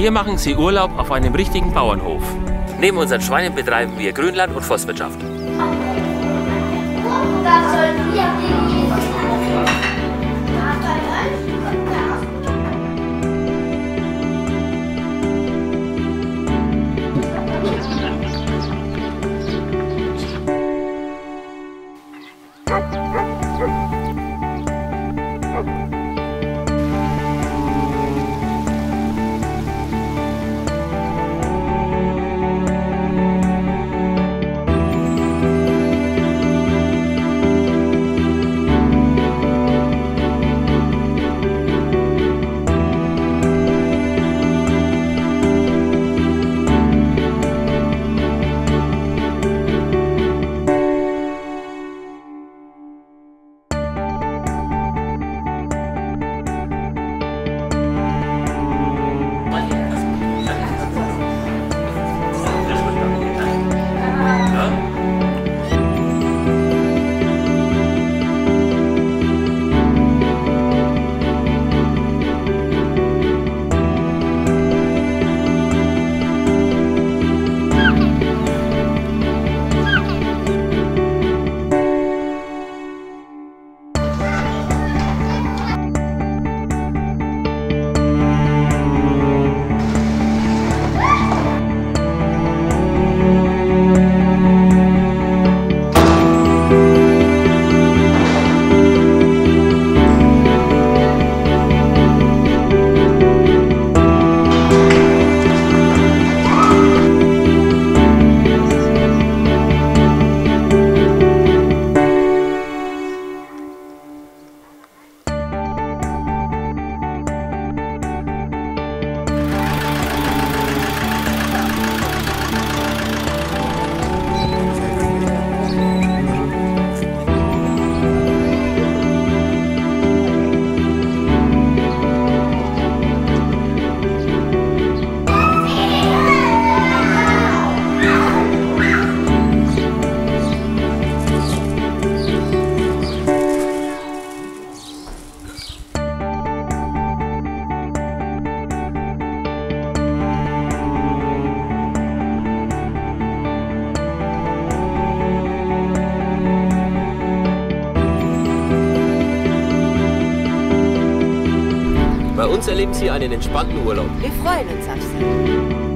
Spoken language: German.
Hier machen Sie Urlaub auf einem richtigen Bauernhof. Neben unseren Schweinen betreiben wir Grünland- und Forstwirtschaft. Das Bei uns erleben Sie einen entspannten Urlaub. Wir freuen uns auf Sie.